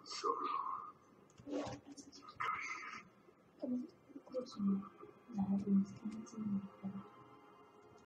Да, это не станет